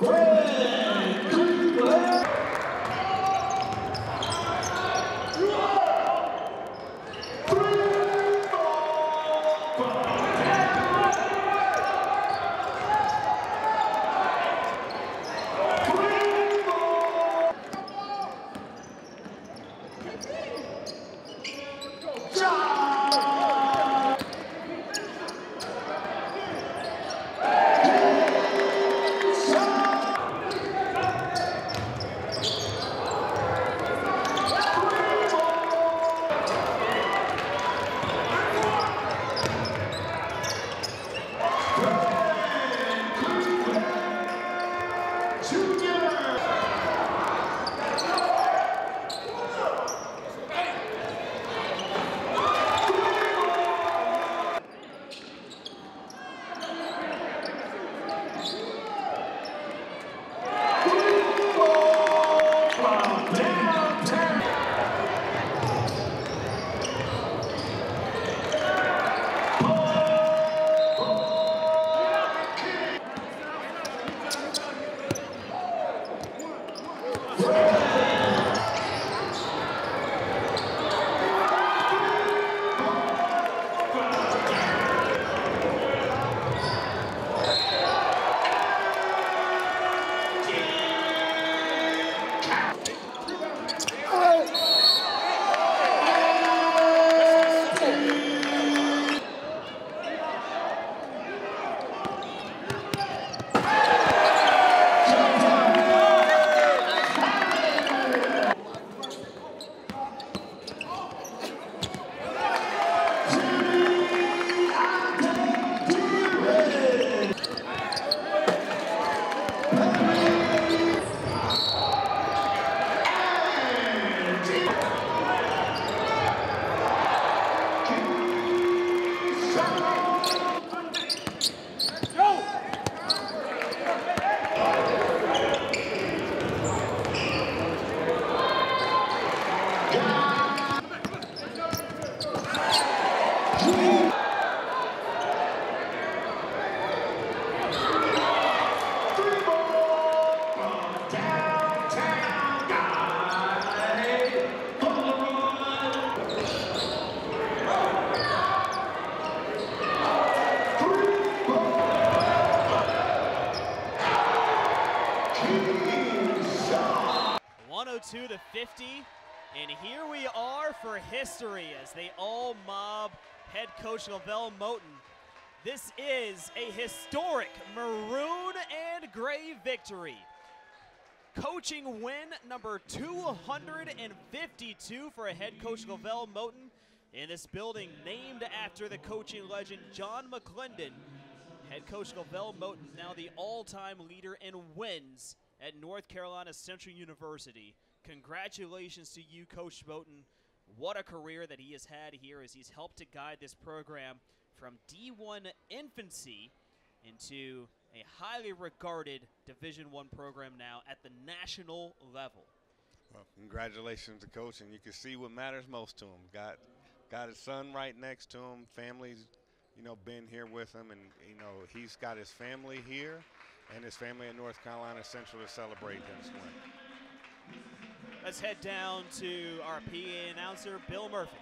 Woo! 102 to the 50. And here we are for history as they all mob head coach LeVelle Moton. This is a historic maroon and gray victory. Coaching win number 252 for a head coach LeVelle Moton in this building named after the coaching legend John McLendon. Head coach LeVelle Moton now the all-time leader in wins at North Carolina Central University. Congratulations to you, Coach Moton. What a career that he has had here as he's helped to guide this program from D1 infancy into a highly regarded Division One program now at the national level. Well, congratulations to coach, and you can see what matters most to him. Got got his son right next to him. Family's, you know, been here with him, and you know he's got his family here and his family in North Carolina Central to celebrate this win. Let's head down to our PA announcer, Bill Murphy.